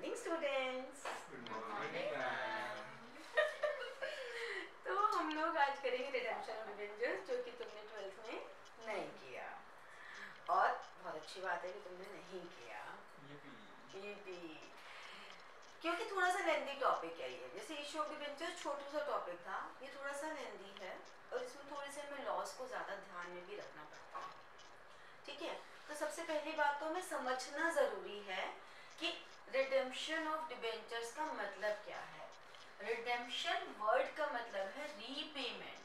Morning students तो हम लोग आज करेंगे रिडेम्पशन ऑफ़ डिवेंजर्स जो कि तुमने ट्वेल्थ में नहीं किया। और बहुत अच्छी बात है कि तुमने नहीं किया। ये क्योंकि थोड़ा सा लेंदी टॉपिक है ये। जैसे इशू ऑफ़ डिवेंजर्स छोटा सा टॉपिक था ये थोड़ा सा लेंदी है और इसमें थोड़े से हमें लॉस को ज़्यादा ध्यान में भी रखना पड़ता है। ठीक है? तो सबसे पहली बात तो हमें समझना ज़रूरी है कि रिडेम्पशन ऑफ़ डिबेंचर्स का मतलब क्या है? रिडेम्पशन वर्ड का मतलब है repayment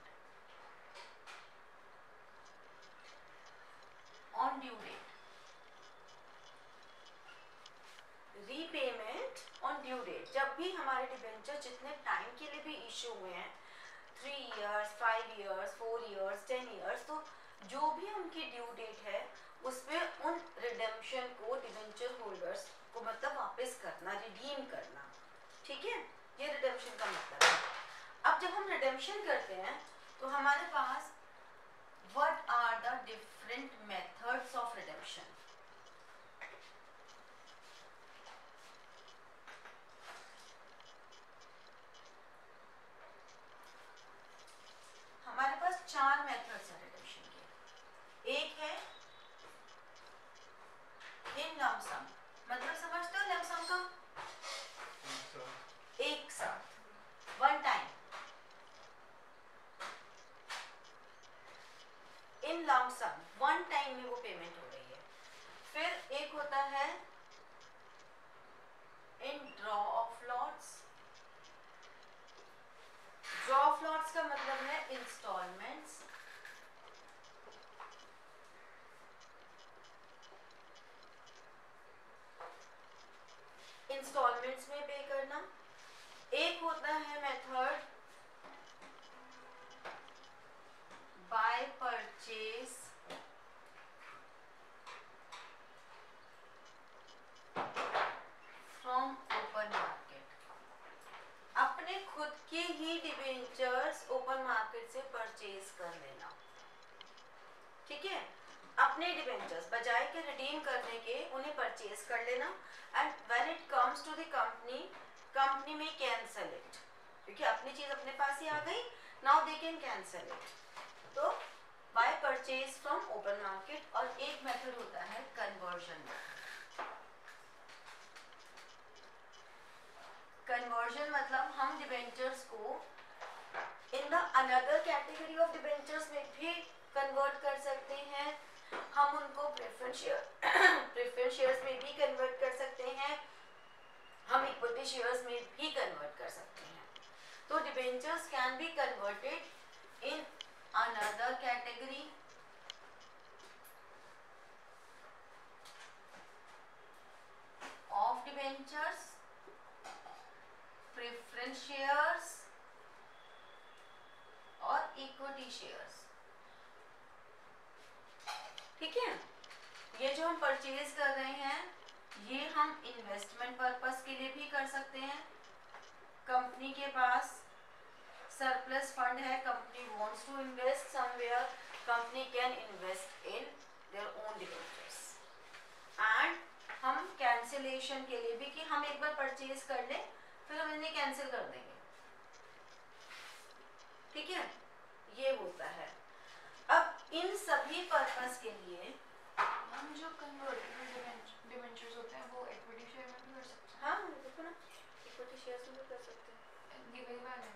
on due date repayment on due date जब भी हमारे डिबेंचर जितने टाइम के लिए भी इश्यू हुए हैं three years five years four years ten years तो जो भी उनकी ड्यू डेट है, उसमें उन रिडेम्पशन को डिवेंचर होल्डर्स को मतलब वापस करना रिडीम करना। ठीक है? ये रिडेम्पशन का मतलब है। अब जब हम रिडेम्पशन करते हैं तो हमारे पास what are the different methods of redemption हमारे पास चार मेथड्स हैं रिडक्शन के एक है इन लमसम मतलब समझते हो लमसम का एक साथ one time in lump sum one time में वो पेमेंट हो रही है। फिर एक होता है in draw of lots draw of lots का मतलब है इंस्टॉलमेंट्स इंस्टॉलमेंट्स में पे करना। एक होता है मेथड ओपन मार्केट अपने खुद के ही डिवेंचर्स ओपन मार्केट से परचेज कर लेना। ठीक है? अपने डिवेंचर्स बजाय के रिडीम करने के, उन्हें परचेज कर लेना। And when it comes to the company company में कैंसल इट क्योंकि अपनी चीज़ अपने पास ही आ गई now they can cancel it तो by purchase from open market और एक मेथड होता है कन्वर्जन कन्वर्जन मतलब हम डिबेंचर्स को in the another category of debentures में भी कन्वर्ट कर सकते हैं। हम उनको प्रेफरेंस शेयर्स में भी कन्वर्ट कर सकते हैं। हम इक्विटी शेयर्स में भी कन्वर्ट कर सकते हैं। तो debentures can be converted in another category of debentures. Preference shares और इक्विटी शेयर्स ठीक है? ये जो हम परचेज कर रहे हैं, ये हम इन्वेस्टमेंट पर्पस के लिए भी कर सकते हैं। कंपनी के पास सरप्लस फंड है company wants to invest somewhere company can invest in their own debentures and हम कैंसिलेशन के लिए भी कि हम एक बार परचेज कर लें फिर हम इन्हें कैंसिल कर देंगे। ठीक है? ये होता है। अब इन सभी पर्पस के लिए हम जो कन्वर्टेबल डिबेंचर्स होते हैं वो इक्विटी शेयर में भी कर सकते हाँ। देखो ना इक्विटी शेयर्स में भी कर सकते हैं। हैं वही वाले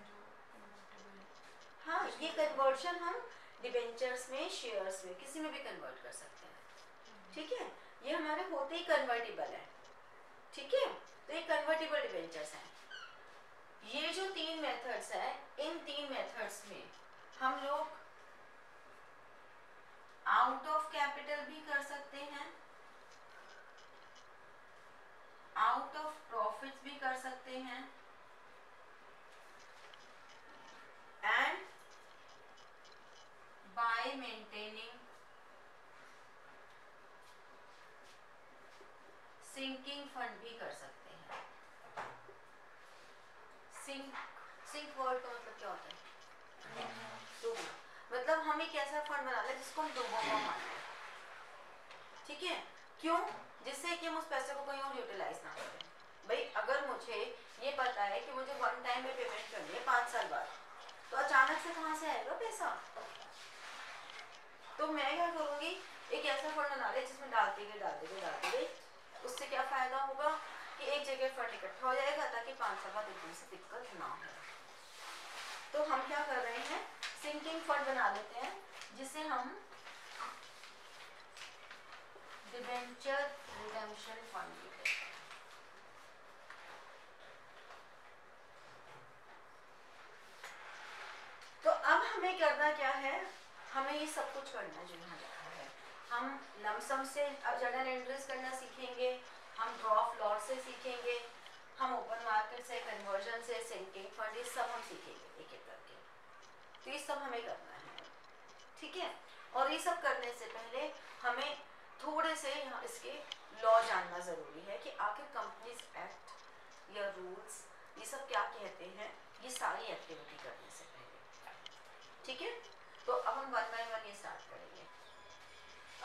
हैं, ये कन्वर्शन हम डिबेंचर्स में शेयर्स में किसी में भी कन्वर्ट कर सकते हैं। ठीक है? ये हमारे होते ही कन्वर्टेबल है। ठीक है? तो ये कन्वर्टेबल डिबेंचर्स हैं। ये जो तीन मेथड्स है, इन तीन मेथड्स में हम लोग आउट ऑफ़ कैपिटल भी कर सकते हैं। आउट ऑफ़ प्रॉफिट्स भी कर सकते हैं। And by maintaining sinking fund भी कर सकते हैं। सिंक सिंक वर्ड का मतलब क्या होता है? डूबना। मतलब हम एक ऐसा फंड बना लें जिसको हम डूबा हुआ मानते हैं ठीक है? क्यों? जिससे कि हम उस पैसे को कहीं और यूटिलाइज ना करें। भाई, अगर मुझे ये पता है कि मुझे वन टाइम में पेमेंट करनी है, पाँच साल बाद तो अचानक से कहाँ से आएगा पैसा? तो मैं क्या करूँगी? एक ऐसा फंड बना ले जिसमें डालते गए डालते गए डालते गए उससे क्या फ़ायदा होगा कि एक जगह फंड इकट्ठा हो जाएगा ताकि पाँच बाद एकदम से दिक्कत ना हो। तो हम क्या कर रहे हैं? सिंकिंग फंड बना लेते हैं, जिसे हम डिबेंचर रिडेम्पशन फंड तो अब हमें करना क्या है? हमें ये सब कुछ करना जो यहाँ लिखा है। हम लमसम से जर्नल एंट्रीज करना सीखेंगे, हम ड्रॉ फ्लोर से सीखेंगे, हम ओपन मार्केट से कन्वर्जन से सिंकिंग फंड ये सब हम सीखेंगे एक एक करके। तो ये सब हमें करना है, ठीक है? और ये सब करने से पहले हमें थोड़े से यहाँ इसके लॉ जानना ज़रूरी है कि आखिर कंपनीज़ एक्ट या रूल्स ये सब क्या कहते हैं? ये सारी एक्टिविटी करने से पहले, ठीक है? तो अब हम वन बाई वन ये स्टार्ट करेंगे।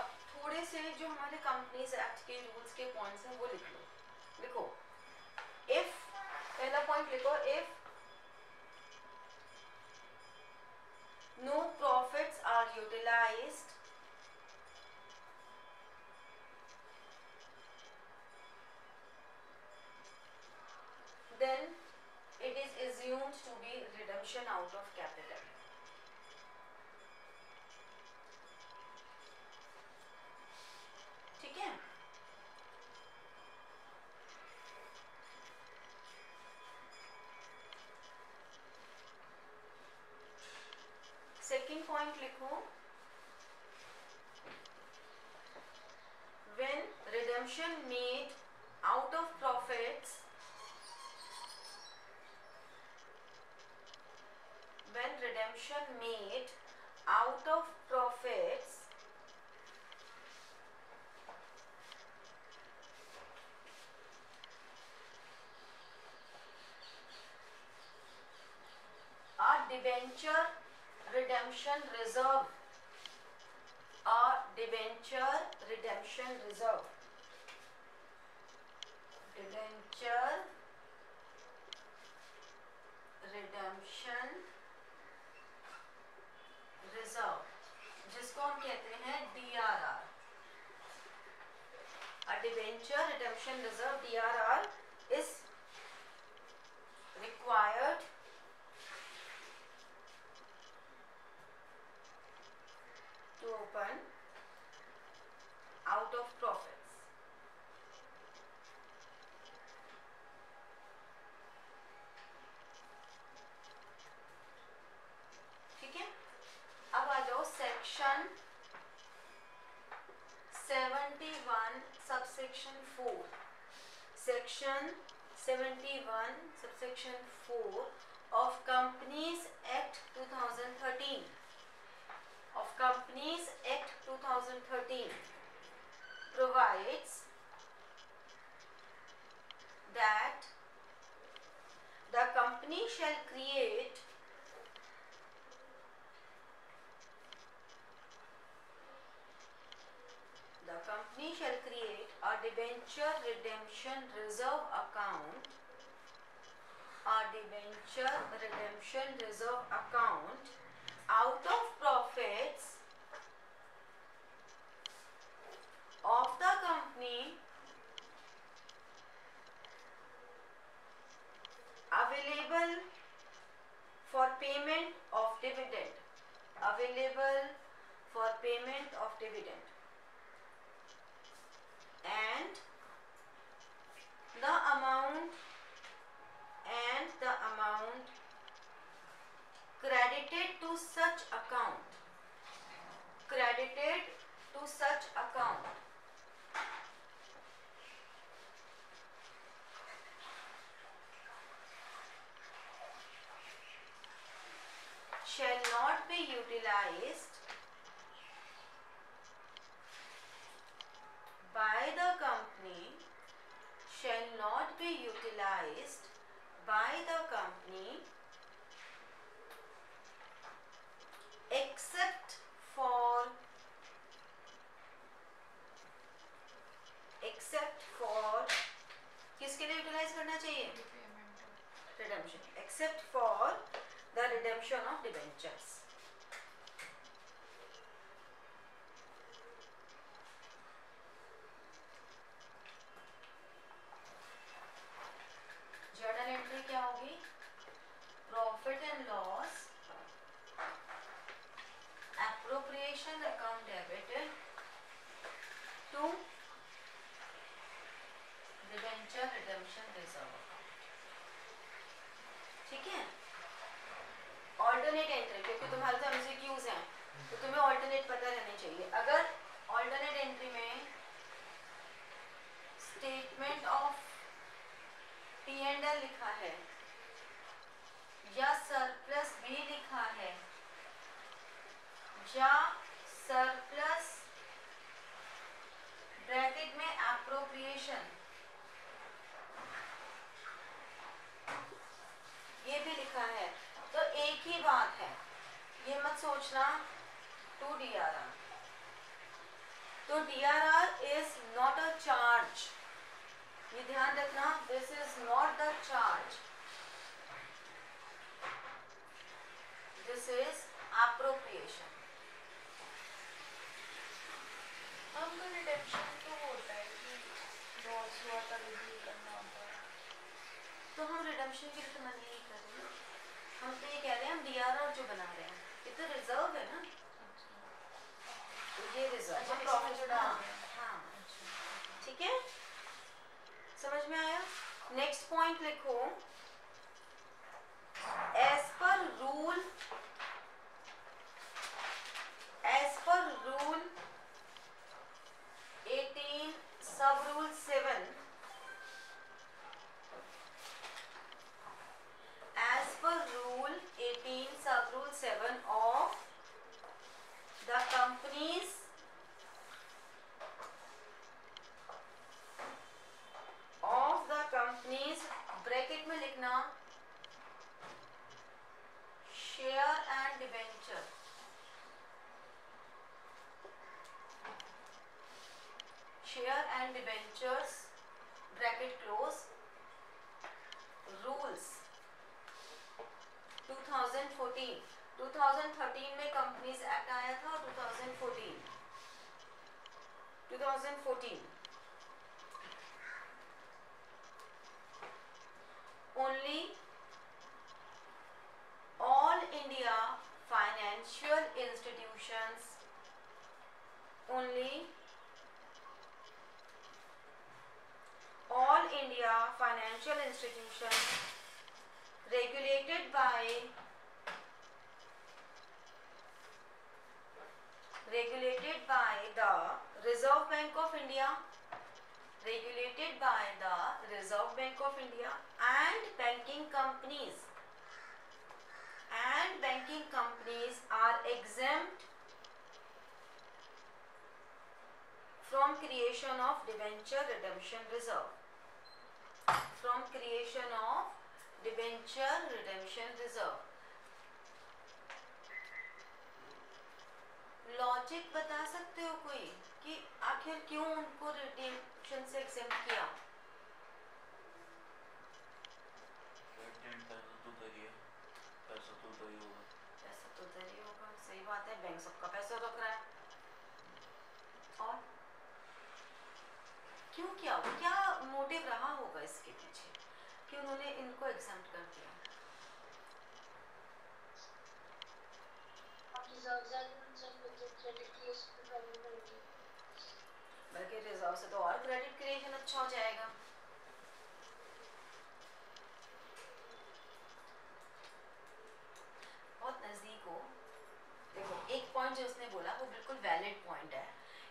अब थोड़े से जो हमारे कंपनीज़ एक्ट के रूल्स के पॉइंट्स हैं, वो लिख लो। लिखो। इफ़ पहला पॉइंट लिखो if no profits are utilized then it is assumed to be redemption out of capital ठीक है सेकेंड पॉइंट लिखो when redemption made out of profits and reserve 171 subsection 4 of Companies Act 2013 of Companies Act 2013 provides that the company shall create the company shall create a debenture redemption reserve account debenture redemption reserve account out of profits of the company available for payment of dividend available for payment of dividend and the amount and the amount credited to such account credited to such account shall not be utilized by the company shall not be utilized by the company except for except for किसके लिए utilise करना चाहिए redemption except for the redemption of debentures R तो R is not a charge ये ध्यान रखना this is not the charge this is appropriation. हम तो रिडेम्पशन क्यों होता है कि लॉस हुआ था रिव्यू करना होता है। तो हम रिडम्पशन की तो मना नहीं कर रहे। हम तो ये कह रहे हैं हम डीआरआर जो बना रहे हैं। ये तो रिज़र्व है ना। तो ठीक है? समझ में आया? नेक्स्ट पॉइंट लिखो। As per rule as per rule 18 sub rule 7 as per rule 18 sub rule 7 of the companies of the companies bracket में लिखना share and debenture share and debentures bracket close rules 2014 2013 में companies act आया था 2014 2014 only all India financial institutions only all India financial institutions regulated by regulated by the Reserve Bank of India regulated by the Reserve Bank of India and banking companies. And banking companies are exempt from creation of debenture redemption reserve. From creation of debenture redemption reserve logic बता सकते हो कोई? कि आखिर क्यों उनको redemption से exempt किया? पैसा तो दरिया पैसा तो होगा। पैसा तो होगा। सही बात है बैंक सबका पैसा रख रहा है। और? क्यों किया? क्या मोटिव रहा होगा इसके पीछे कि उन्होंने इनको एग्जाम्प्ट कर दिया? बल्कि रिज़र्व से तो और क्रेडिट क्रिएशन अच्छा हो जाएगा। बहुत नज़दीक हो। देखो, एक पॉइंट जो उसने बोला, वो बिल्कुल वैलिड पॉइंट है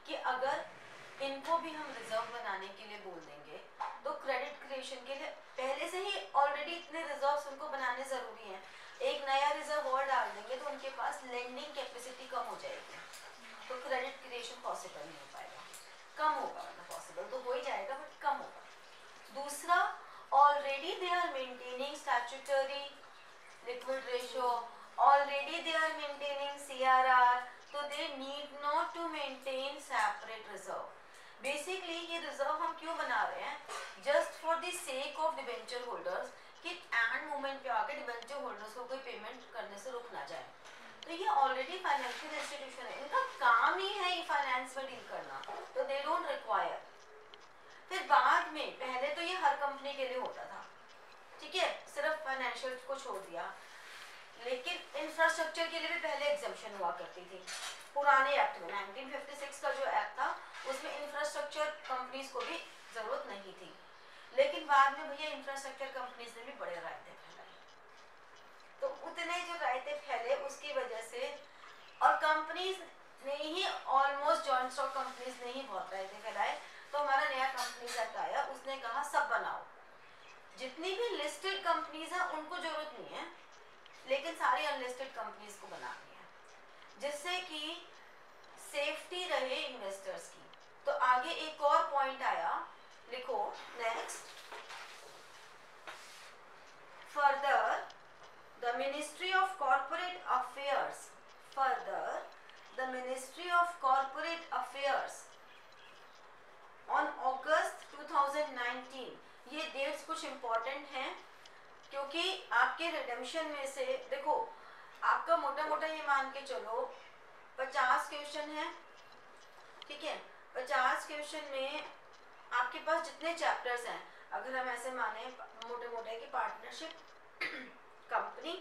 कि अगर इनको भी हम रिज़र्व बनाने के लिए बोल देंगे तो क्रेडिट क्रिएशन के लिए पहले से ही ऑलरेडी इतने रिज़र्व उनको बनाने ज़रूरी हैं। एक नया रिज़र्व और डाल देंगे तो उनके पास लेंडिंग कैपेसिटी कम हो जाएगी। तो क्रेडिट क्रिएशन पॉसिबल नहीं हो पाएगा। कम होगा मतलब पॉसिबल तो हो ही जाएगा बट कम होगा। दूसरा already they are maintaining statutory liquid ratio already they are maintaining crr so they need not to maintain separate reserve basically, ये रिज़र्व हम क्यों बना रहे हैं? Just for the sake of debenture holders कि एंड मोमेंट पे आके debenture holders को कोई पेमेंट करने से रुक ना जाए। तो ये ऑलरेडी फाइनेंशियल इंस्टीट्यूशन है। इनका काम ही है ये फाइनेंस में डील करना। तो दे डोंट रिक्वायर फिर बाद में, पहले तो ये हर कंपनी के लिए होता था। ठीक है? सिर्फ़ फाइनेंशियल को छोड़ दिया। लेकिन इंफ्रास्ट्रक्चर के लिए भी पहले एग्जामेशन हुआ करती थी। पुराने एक्ट में। 1956 का जो एक्ट था, उसमें इंफ्रास्ट्रक्चर कंपनीज़ को भी ज़रूरत नहीं थी। लेकिन बाद में भैया इंफ्रास्ट्रक्चर कंपनीज़ ने भी बड़े रायते फैलाए। तो उतने जो रायते फैले उसकी वजह से, और कंपनीज़ ने ही ऑलमोस्ट जॉइंट स्टॉक कंपनीज़ ने ही बहुत रायते फैलाए। तो हमारा नया कंपनीज़ एक्ट आया उसने कहा, सब बनाओ। जितनी भी लिस्टेड कंपनीज़ हैं, उनको ज़रूरत नहीं है, लेकिन सारी अनलिस्टेड कंपनीज़ को बनानी है। जिससे कि सेफ्टी रहे इन्वेस्टर्स की। तो आगे एक और पॉइंट आया लिखो next further the ministry of corporate affairs further the ministry of corporate affairs on August 2019 ये डेट्स कुछ इंपॉर्टेंट हैं, क्योंकि आपके रिडेम्शन में से, देखो, आपका मोटा मोटा ये मान के चलो, पचास क्वेश्चन है, ठीक है? पचास क्वेश्चन में आपके पास जितने चैप्टर्स हैं, अगर हम ऐसे माने मोटे मोटे की पार्टनरशिप कंपनी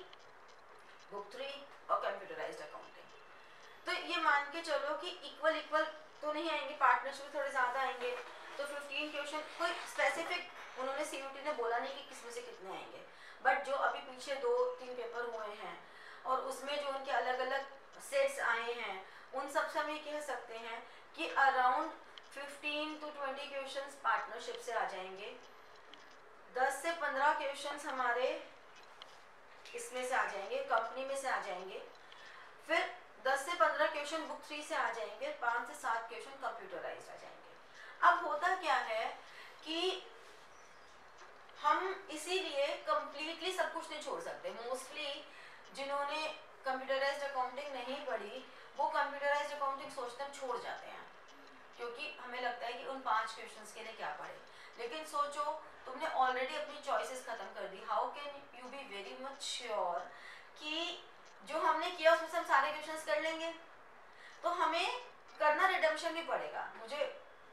बुक थ्री और कंप्यूटराइज्ड अकाउंटिंग तो ये मान के चलो कि इक्वल इक्वल तो नहीं आएँगे पार्टनरशिप थोड़े ज़्यादा आएँगे तो 15 क्वेश्चन कोई स्पेसिफिक उन्होंने सी ने बोला नहीं कि किसमें से कितने आएँगे. बट जो अभी पीछे दो, तीन पेपर हुए हैं, और उसमें जो उनके अलग अलग सेट्स आए हैं, उन सबसे हम ये कह सकते हैं कि अराउंड 15 टू 20 क्वेश्चंस पार्टनरशिप से आ जाएँगे। 10 से 15 क्वेश्चंस हमारे इसमें से आ जाएँगे कंपनी में से आ जाएँगे। फिर 10 से 15 क्वेश्चन बुक थ्री से आ जाएँगे, पाँच से सात क्वेश्चन कंप्यूटराइज आ जाएँगे। अब होता क्या है कि हम इसीलिए कंप्लीटली सब कुछ नहीं छोड़ सकते। मोस्टली जिन्होंने कंप्यूटराइज अकाउंटिंग नहीं पढ़ी, वो कंप्यूटराइज्ड अकाउंटिंग सोचते छोड़ जाते हैं। क्योंकि हमें लगता है कि उन पाँच क्वेश्चंस के लिए क्या पढ़े। लेकिन सोचो, तुमने ऑलरेडी अपनी चॉइसेस खत्म कर दी। How can you be very much sure कि जो हमने किया, उसमें से हम सारे क्वेश्चंस कर लेंगे? तो हमें करना रिडम्शन भी पड़ेगा। मुझे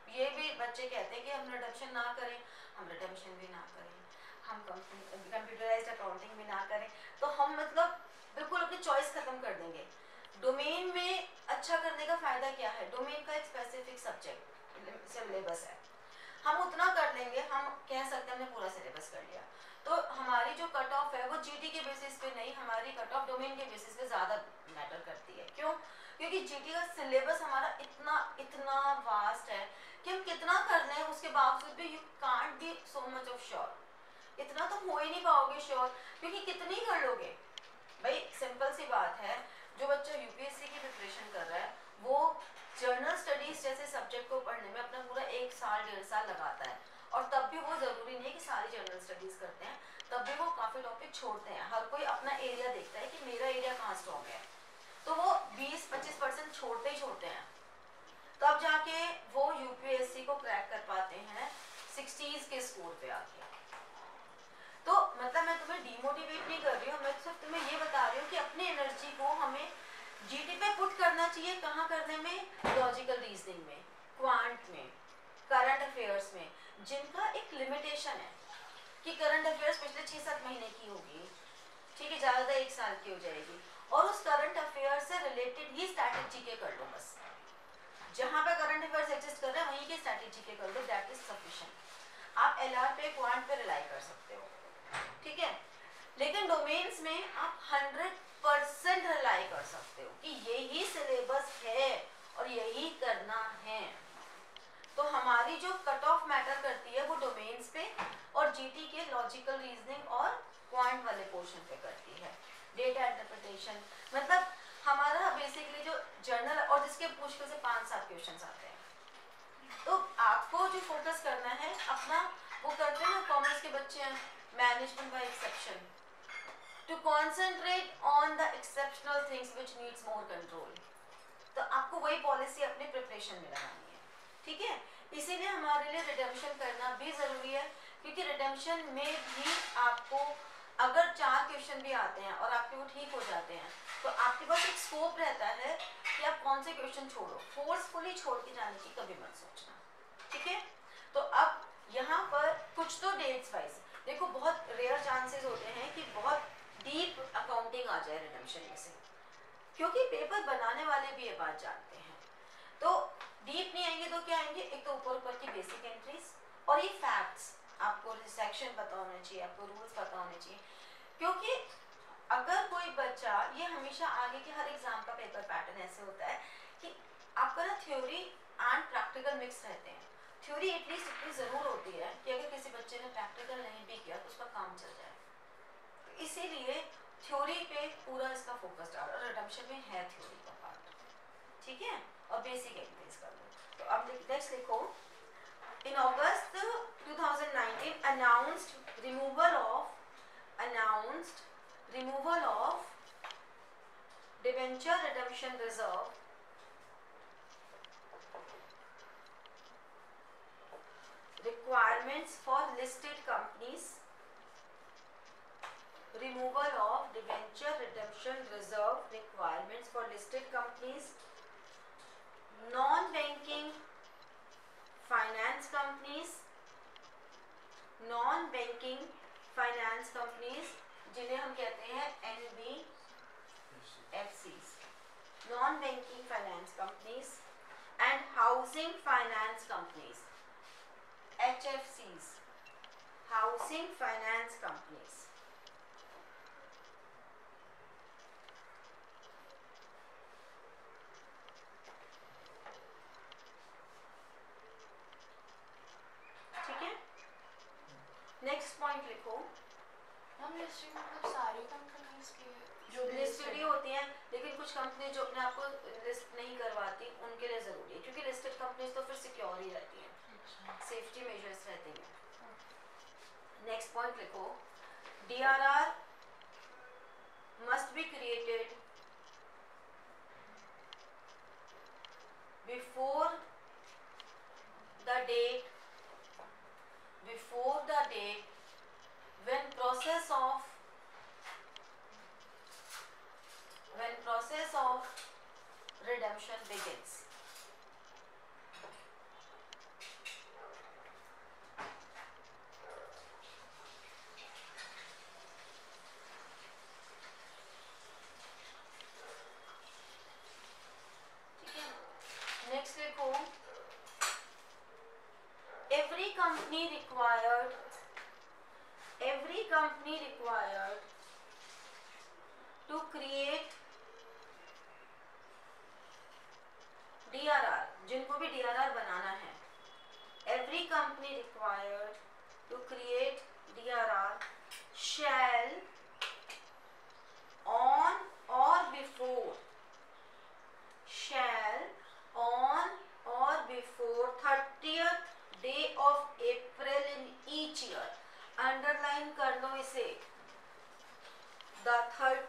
ये भी बच्चे कहते हैं कि हम रिडम्शन ना करें, हम रिडम्शन भी ना करें। हम कंप्यूटराइज अकाउंटिंग भी ना करें। तो हम मतलब बिल्कुल अपनी चॉइस खत्म कर देंगे। डोमेन में अच्छा करने का फ़ायदा क्या है? डोमेन का एक स्पेसिफिक सब्जेक्ट सिलेबस है। हम उतना कर लेंगे, हम कह सकते हैं हमने पूरा सिलेबस कर लिया। तो हमारी जो कट ऑफ़ है, वो जीटी के बेसिस पे नहीं, हमारी कट ऑफ़ डोमेन के बेसिस पे ज़्यादा मैटर करती है। क्यों? क्योंकि जीटी का सिलेबस हमारा इतना इतना वास्ट है कि हम कितना कर लें उसके बावजूद भी you can't be so much of sure इतना तो हो ही नहीं पाओगे श्योर क्योंकि कितनी कर लोगे? भाई सिंपल सी बात है जो बच्चा यूपीएससी की प्रिपरेशन कर रहा है, वो जर्नल स्टडीज़ जैसे सब्जेक्ट को पढ़ने में अपना पूरा एक साल, डेढ़ साल लगाता है। और तब भी वो ज़रूरी नहीं है कि सारी जनरल स्टडीज़ करते हैं। तब भी वो काफ़ी टॉपिक छोड़ते हैं। हर कोई अपना एरिया देखता है कि मेरा एरिया कहाँ स्ट्रॉन्ग है। तो वो 20-25 परसेंट छोड़ते ही छोड़ते हैं। तब जाके वो यूपीएससी को क्रैक कर पाते हैं सिक्सटीज के स्कोर पे आके। तो मतलब मैं तुम्हें डिमोटिवेट नहीं कर रही हूँ, मैं सिर्फ़ तुम्हें ये बता रही हूँ कि अपनी एनर्जी को हमें जीटी पे पुट करना चाहिए, कहाँ करने में? लॉजिकल रीजनिंग में क्वांट में करंट अफेयर्स में, जिनका एक लिमिटेशन है कि करंट अफेयर्स पिछले छः सात महीने की होगी, ठीक है, ज़्यादा एक साल की हो जाएगी, और उस करंट अफेयर से रिलेटेड ही स्ट्रैटेजी के कर लो बस। जहाँ पे करंट अफेयर्स एग्जिस्ट कर रहे हैं, वहीं के स्ट्रैटेजी के कर लो दैट इज़ सफिशिएंट आप एल आर पे क्वांट पे रिलाई कर सकते हो। ठीक है? लेकिन डोमेन्स में आप हंड्रेड परसेंट रिलाई कर सकते हो कि यही सिलेबस है और यही करना है। तो हमारी जो कट ऑफ़ मैटर करती है वो डोमेन्स पे और जीटी के लॉजिकल रीजनिंग और क्वांट वाले पोर्शन पे करती है। डेटा इंटरप्रिटेशन मतलब हमारा बेसिकली जो जर्नल और जिसके मुश्किल से पाँच सात क्वेश्चन आते हैं। तो आपको जो फोकस करना है, अपना वो करते हैं कॉमर्स के बच्चे हैं। Management by exception to concentrate on the exceptional things which needs more control तो आपको वही पॉलिसी अपनी प्रिपरेशन में लगानी है। ठीक है? इसीलिए हमारे लिए रिडम्शन करना भी ज़रूरी है, क्योंकि रिडेम्पशन में भी आपको अगर चार क्वेश्चन भी आते हैं और आपके वो ठीक हो जाते हैं तो आपके पास एक स्कोप रहता है कि आप कौन से क्वेश्चन छोड़ो। फोर्सफुली छोड़ के जाने की कभी मत सोचना। ठीक है? तो अब यहाँ पर कुछ तो डेट्स वाइज देखो, बहुत रेयर चांसेस होते हैं कि बहुत डीप अकाउंटिंग आ जाए रिडम्शन में से। क्योंकि पेपर बनाने वाले भी ये बात जानते हैं। तो डीप नहीं आएँगे तो क्या आएँगे? एक तो ऊपर ऊपर की बेसिक एंट्रीज और ये फैक्ट्स आपको सेक्शन पता होना चाहिए, आपको रूल्स पता होने चाहिए। क्योंकि अगर कोई बच्चा, ये हमेशा आगे के हर एग्ज़ाम का पेपर पैटर्न ऐसे होता है कि आपका ना थ्योरी एंड प्रैक्टिकल मिक्स रहते हैं। थ्योरी एटलीस्ट इतनी ज़रूर होती है कि अगर किसी बच्चे ने प्रैक्टिकल नहीं भी किया तो उसका काम चल जाए। तो इसीलिए थ्योरी पे पूरा इसका फोकस डालो रिडम्पशन में है थ्योरी का पार्ट ठीक है? और बेसिक एक्टिविटीज़ कर लो। तो अब नेक्स्ट लिखो in August 2019 announced removal of, announced removal of debenture redemption reserve requirements for listed companies, removal of debenture redemption reserve requirements for listed companies, non-banking finance companies, non-banking finance companies जिन्हें हम कहते हैं N B F non-banking finance companies and housing finance companies HFCs, Housing Finance Companies. ठीक है? Next point लिखो। हम मतलब सारी कंपनीज़ की जो लिस्टेड ही। होती हैं लेकिन कुछ कंपनी जो अपने आप को लिस्ट नहीं करवाती उनके लिए ज़रूरी है क्योंकि लिस्टेड कंपनीज़ तो फिर सिक्योर ही रहती हैं। सेफ्टी मेजर्स रहते हैं। नेक्स्ट पॉइंट लिखो। DRR must be created before the date before the date when process of, when process of redemption begins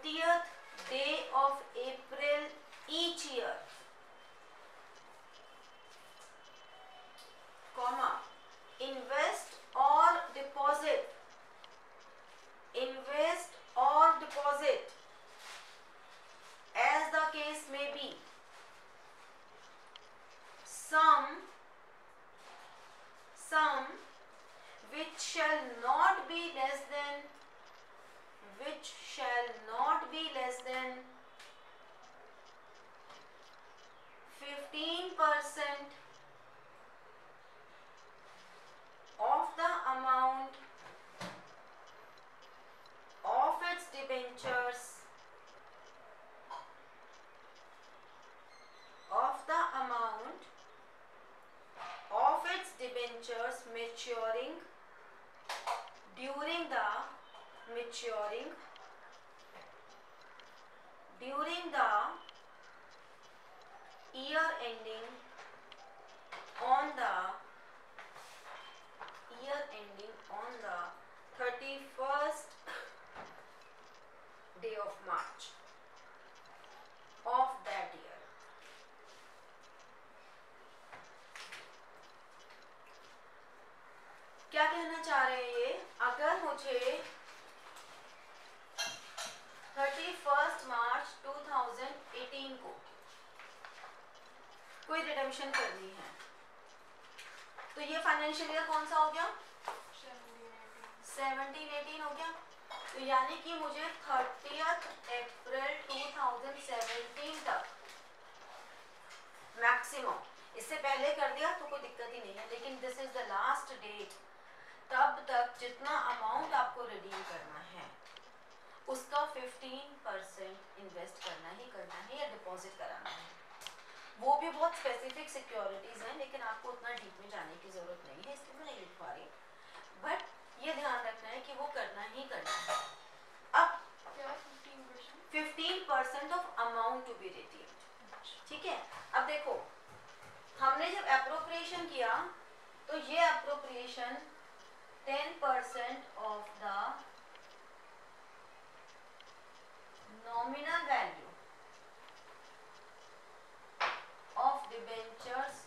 30th day of April each year. Seventeen eighteen हो गया। तो यानी कि मुझे थर्टियथ अप्रैल 2017 तक मैक्सिमम इससे पहले कर दिया तो कोई दिक्कत ही नहीं है। लेकिन this is the last date तब तक जितना अमाउंट आपको रिडीम करना है, उसका 15 परसेंट इन्वेस्ट करना ही करना है या डिपॉजिट कराना है। वो भी बहुत स्पेसिफिक सिक्योरिटीज़ हैं, लेकिन आपको उतना डीप में जाने की ज़रूरत नहीं है, इसलिए मैं नहीं लिख पा रही बट ये ध्यान रखना है कि वो करना ही करना है। अब fifteen percent of amount to be redeemed ठीक है? अब देखो हमने जब अप्रोप्रिएशन किया तो ये appropriation ten percent of the nominal value of debentures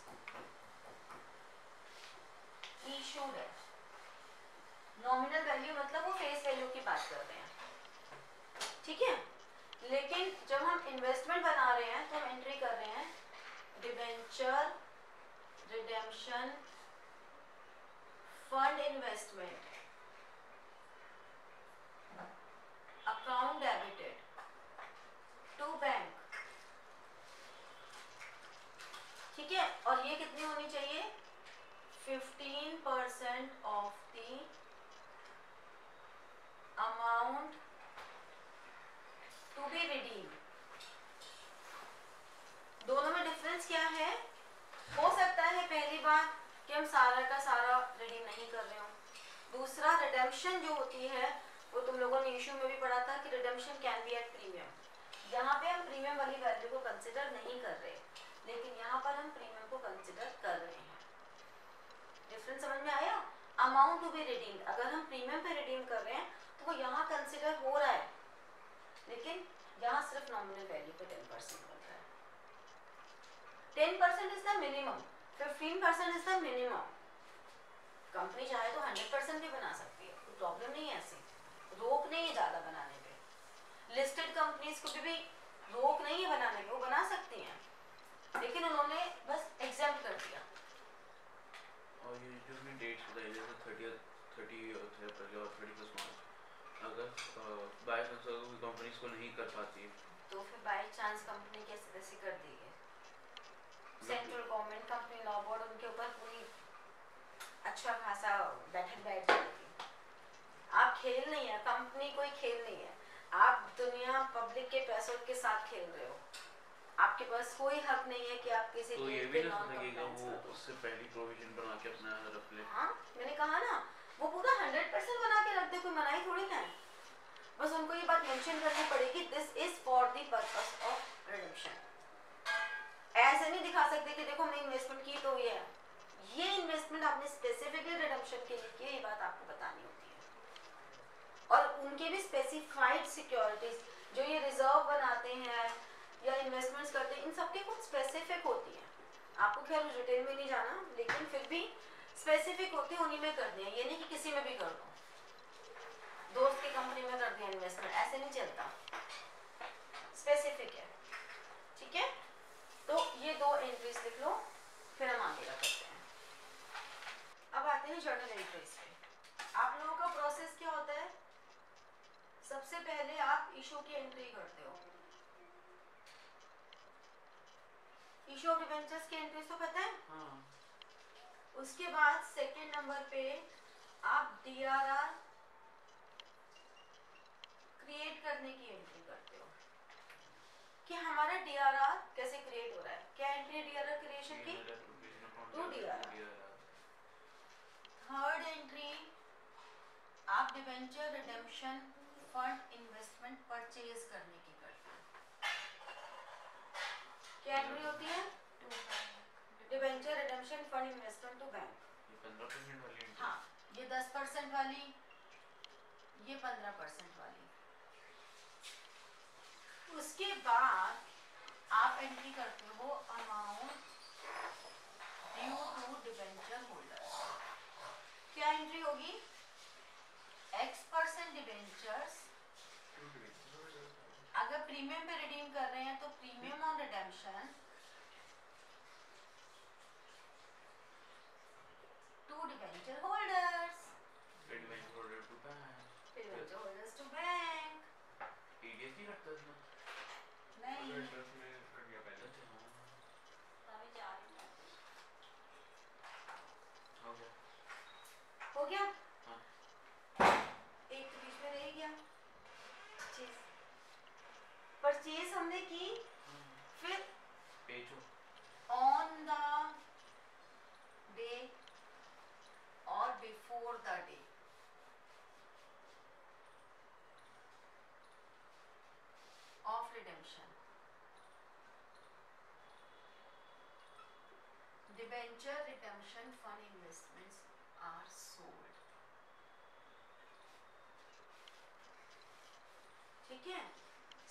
issued है। नॉमिनल वैल्यू मतलब वो फेस वैल्यू की बात कर रहे हैं। ठीक है? लेकिन जब हम इन्वेस्टमेंट बना रहे हैं तो हम एंट्री कर रहे हैं। Debenture redemption fund investment account debited to bank ठीक है? और ये कितनी होनी चाहिए? Fifteen percent of the amount to be redeem दोनों में डिफरेंस क्या है? हो सकता है पहली बात कि हम सारा का सारा रिडीम नहीं कर रहे हो। दूसरा रिडेम्पशन जो होती है, वो तुम लोगों ने इशू में भी पढ़ा था कि redemption can be at premium यहाँ पे हम प्रीमियम वाली वैल्यू को कंसिडर नहीं कर रहे, लेकिन यहाँ पर हम प्रीमियम को कंसिडर कर रहे हैं। डिफरेंस समझ में आया? अमाउंट टू बी रिडीम अगर हम प्रीमियम पे रिडीम कर रहे हैं वो यहाँ कंसिडर हो रहा है। लेकिन यहाँ सिर्फ़ नॉमिनल वैल्यू पे टेन परसेंट बन रहा है। Ten percent is the minimum fifteen percent is the minimum company चाहे तो हंड्रेड परसेंट भी बना सकती है कोई प्रॉब्लम नहीं है ऐसी। रोक नहीं है ज़्यादा बनाने पे। लिस्टेड कंपनीज़ को भी, रोक नहीं है बनाने पे वो बना सकती हैं। लेकिन उन्होंने बस एग्ज़ाम कर दिया। और ये जो डेट्स बताई जैसे थर्टी थर्टी अप्रैल और थर्टी फ़र्स्ट मार्च अगर बाय चांस अगर कोई कंपनीज़ को नहीं कर पाती तो फिर बाई चांस कंपनी कैसे तैसे कर दी है central government company law board उनके ऊपर पूरी अच्छा खासा बैठक बैठ जाएगी। आप खेल नहीं है कंपनी कोई खेल नहीं है। आप दुनिया पब्लिक के पैसों के साथ खेल रहे हो। आपके पास कोई हक नहीं है कि आप किसी तो ये भी ना non लगेगा वो उससे पहली प्रोविज़न बना के अपना रख ले। हाँ मैंने कहा ना वो पूरा हंड्रेड परसेंट बना के रख दे, कोई मनाही थोड़ी ना बस उनको ये बात मेंशन करनी पड़ेगी this is for the purpose of redemption ऐसे नहीं दिखा सकते कि देखो हमने इन्वेस्टमेंट की तो ये है। ये इन्वेस्टमेंट आपने स्पेसिफिकली रिडेम्पशन के लिए की ये बात आपको बतानी होती है। और उनके भी स्पेसिफाइड सिक्योरिटीज जो ये रिज़र्व बनाते हैं या इन्वेस्टमेंट्स करते हैं, इन सबके कुछ स्पेसिफिक होती हैं। आपको खैर डिटेल में नहीं जाना, लेकिन फिर भी स्पेसिफिक होती है, उन्हीं में कर दिया ये नहीं कि किसी में भी कर दो। दोस्त की कंपनी में कर दिया इन्वेस्टमेंट ऐसे नहीं चलता। स्पेसिफिक है। ठीक है? तो ये दो एंट्रीज लिख लो, फिर हम आगे का करते हैं। अब आते हैं जर्नल एंट्रीज पे। आप लोगों का प्रोसेस क्या होता है? सबसे पहले आप इशू की एंट्री करते हो। इशू ऑफ़ डिवेंचर्स की एंट्रीज तो पता है? हाँ। उसके बाद सेकंड नंबर पे आप डीआरआर क्रिएट करने की एंट्री करते हो। कि हमारा डीआरआर कैसे क्रिएट हो रहा है? क्या एंट्री है डीआरआर क्रिएशन की टू डीआरआर थर्ड एंट्री आप debenture redemption fund investment purchase करने की करते हो। क्या एंट्री होती है? Debenture redemption fund investment to bank ये तो हाँ ये 10 परसेंट वाली ये 15 परसेंट वाली। उसके बाद आप एंट्री करते हो amount due to debenture holder क्या एंट्री होगी? एक्स परसेंट डिबेंचर्स अगर प्रीमियम पे रिडीम कर रहे हैं तो premium on redemption debenture holders debenture holder to bank debenture holders to bank TDS नहीं कटता इसमें नहीं इंटरेस्ट में कट गया पहले अभी जा रही हूँ हो गया हो गया हाँ एक तो बीच में रह गया परचेज परचेज हमने की फिर पेचो on the day or before the day of redemption debenture redemption fund investments are sold. ठीक है?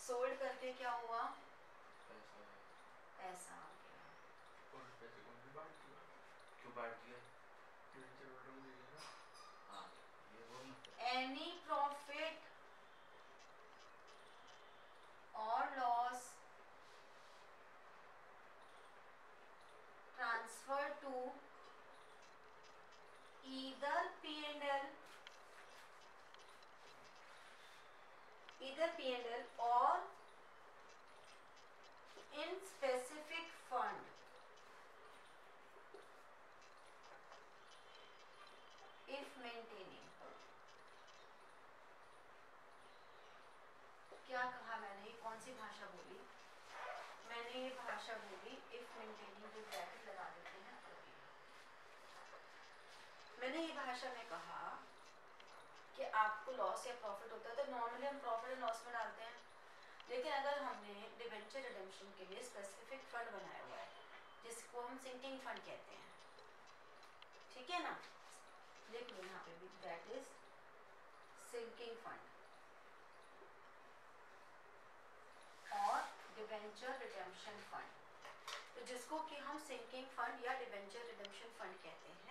सोल्ड करके क्या हुआ? पैसा। आ गया। और क्यों बांट दिया। डिवेंचर होल्डर को दे दिया हाँ ये वो मतलब any profit or loss transferred to either P&L either P&L or in specific fund if maintaining क्या कहा मैंने कौन सी भाषा बोली मैंने ये भाषा बोली इफ़ मेंटेनिंग जो ब्रैकेट लगा देते हैं तभी। मैंने ये भाषा में कहा कि आपको लॉस या प्रॉफिट होता है तो नॉर्मली हम प्रॉफिट एंड लॉस में डालते हैं। लेकिन अगर हमने डिवेंचर रिडेम्पशन के लिए स्पेसिफिक फंड बनाया हुआ है, जिसको हम सिंकिंग फंड कहते हैं। ठीक है ना? लिख लो यहाँ पे भी दैट इज़ सिंकिंग फंड और डिवेंचर रिडेम्पशन फंड तो जिसको कि हम सिंकिंग फंड या डिवेंचर रिडेम्पशन फंड कहते हैं।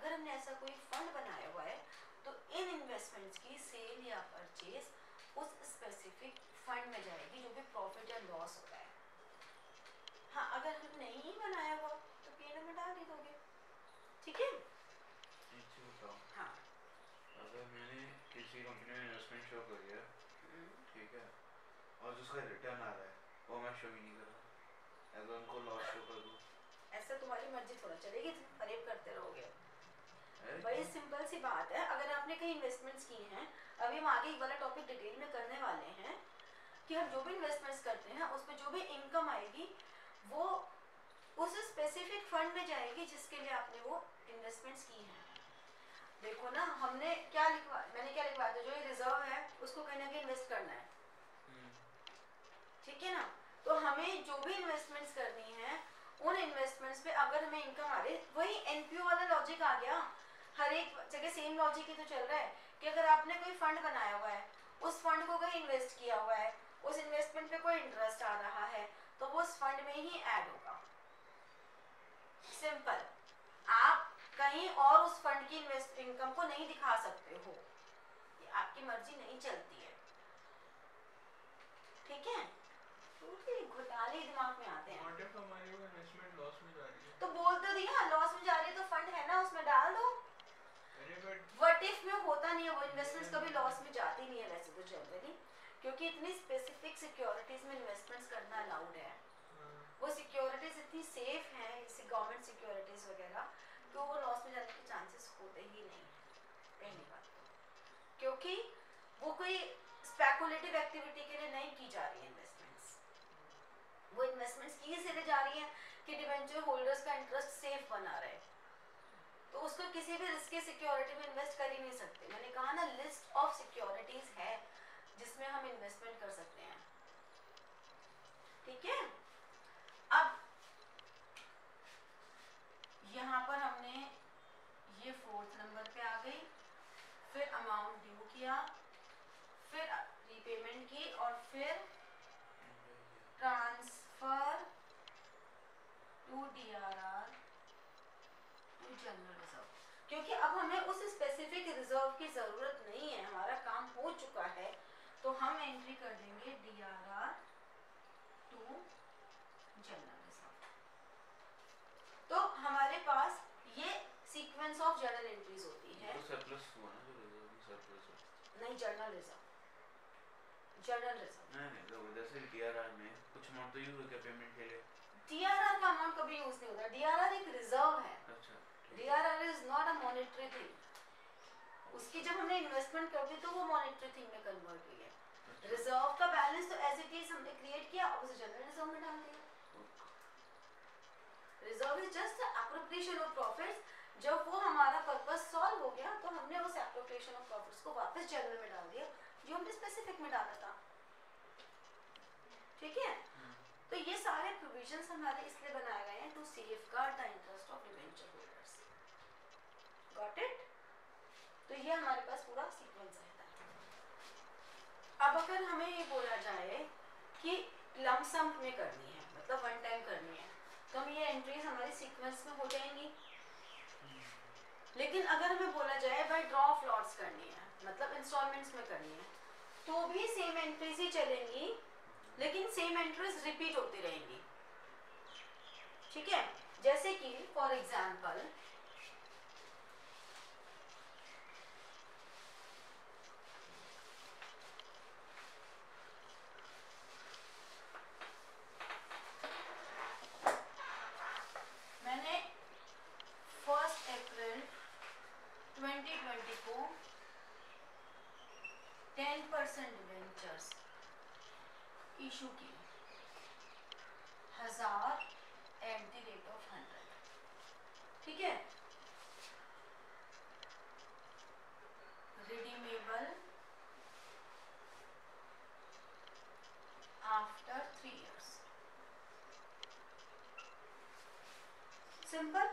अगर हमने ऐसा कोई फंड बनाया हुआ है तो इन इन्वेस्टमेंट्स की सेल या परचेज उस स्पेसिफिक फंड में जाएगी जो भी प्रॉफिट या लॉस होता है। हाँ अगर हम नहीं बनाया हुआ तो पी में डाल ही दोगे। ठीक है? हाँ। अगर मैंने किसी कंपनी में इन्वेस्टमेंट शो करी है हम्म, ठीक है और जिसका रिटर्न आ रहा है वो मैं शो ही नहीं कर रहा। अगर उनको लॉस शो कर दूँ। ऐसा तुम्हारी मर्ज़ी थोड़ा चलेगी फरेब करते रहोगे। बड़ी सिंपल सी बात है, अगर आपने कहीं इन्वेस्टमेंट्स किए हैं, अभी हम आगे एक वाला टॉपिक डिटेल में करने वाले हैं कि हम जो भी इन्वेस्टमेंट्स करते हैं, उसमें जो भी इनकम आएगी, वो उस स्पेसिफिक फंड में जाएगी जिसके लिए आपने वो इन्वेस्टमेंट्स की हैं। देखो ना, हमने क्या लिखवा, मैंने क्या लिखवाया था? जो ये रिज़र्व है, उसको कहीं ना कहीं इन्वेस्ट करना है। ठीक है ना? तो हमें जो भी इन्वेस्टमेंट्स करनी है, उन इन्वेस्टमेंट्स पे अगर हमें इनकम आ रही, वही एनपीओ वाला लॉजिक आ गया। हर एक जगह सेम लॉजिक ही तो चल रहा है कि अगर आपने कोई फंड बनाया हुआ है उस फंड को कहीं इन्वेस्ट किया हुआ है उस इन्वेस्टमेंट पे कोई इंटरेस्ट आ रहा है तो वो उस फंड में ही ऐड होगा। सिंपल आप कहीं और उस फंड की इन्वेस्ट इनकम को नहीं दिखा सकते हो। ये आपकी मर्ज़ी नहीं चलती है। ठीक है? घोटाले दिमाग में आते हैं। तो बोल तो दिया लॉस में जा रही है तो फंड है ना उसमें डाल दो। इफ़ में होता नहीं है, वो इन्वेस्टमेंट्स कभी लॉस में जाती नहीं है वैसे तो जनरली क्योंकि इतनी स्पेसिफिक सिक्योरिटीज में इन्वेस्टमेंट्स करना अलाउड है। वो सिक्योरिटीज इतनी सेफ़ हैं जैसे गवर्नमेंट सिक्योरिटीज वगैरह तो वो लॉस में जाने के चांसेस होते ही नहीं पहली बात तो। क्योंकि वो कोई स्पेकुलेटिव एक्टिविटी के लिए नहीं की जा रही है इन्वेस्टमेंट्स वो इन्वेस्टमेंट्स की इसलिए जा रही हैं कि डिवेंचर होल्डर्स का इंटरेस्ट सेफ़ बना रहे। तो उसको किसी भी रिस्की सिक्योरिटी में इन्वेस्ट कर ही नहीं सकते। मैंने कहा ना लिस्ट ऑफ़ सिक्योरिटीज है जिसमें हम इन्वेस्टमेंट कर सकते हैं। ठीक है? अब यहाँ पर हमने ये फोर्थ नंबर पे आ गई। फिर अमाउंट ड्यू किया, फिर रीपेमेंट की और फिर transfer to D R R to general क्योंकि अब हमें उस स्पेसिफिक रिज़र्व की ज़रूरत नहीं है हमारा काम हो चुका है। तो हम एंट्री कर देंगे डीआरआर जनरल रिज़र्व तो हमारे पास ये सीक्वेंस ऑफ़ जर्नल एंट्रीज होती है। तो हो नहीं जर्नल रिज़र्व जर्नल रिज़र्व नहीं नहीं तो जैसे डीआरआर में कुछ अमाउंट तो यूज़ हो गया पेमेंट के लिए। डीआरआर का अमाउंट कभी यूज़ नहीं होता। डीआरआर एक रिज़र्व है। अच्छा। DRR is not a monetary thing उसकी जब हमने इन्वेस्टमेंट कर दी तो वो मॉनेटरी थिंग में कन्वर्ट हुई है। रिज़र्व का बैलेंस तो एज इट इज़ हमने क्रिएट किया और उसे जनरल रिज़र्व में डाल दिया। Reserve is just appropriation of profits जब वो हमारा पर्पस सॉल्व हो गया तो हमने उस एप्रोप्रिएशन ऑफ़ प्रॉफिट्स को वापस जनरल में डाल दिया जो हमने स्पेसिफिक में डाला था। ठीक है? हम्म, तो ये सारे प्रोविजंस हमारे इसलिए बनाए गए हैं to safeguard the interest of holders got it तो ये हमारे पास पूरा सीक्वेंस है अब अगर हमें ये बोला जाए कि लमसम में करनी है मतलब वन टाइम करनी है तो हम ये एंट्रीज हमारी सीक्वेंस में हो जाएँगी। लेकिन अगर हमें बोला जाए बाय ड्रॉ ऑफ़ करनी है मतलब इंस्टॉलमेंट्स में करनी है तो भी सेम एंट्रीज ही चलेंगी, लेकिन सेम एंट्रीज रिपीट होती रहेंगी। ठीक है? जैसे कि फॉर एग्ज़ाम्पल मैंने फ़र्स्ट अप्रैल 2020 को 10 परसेंट वेंचर्स इशू किए हज़ार at the rate of hundred ठीक है redeemable after three years simple.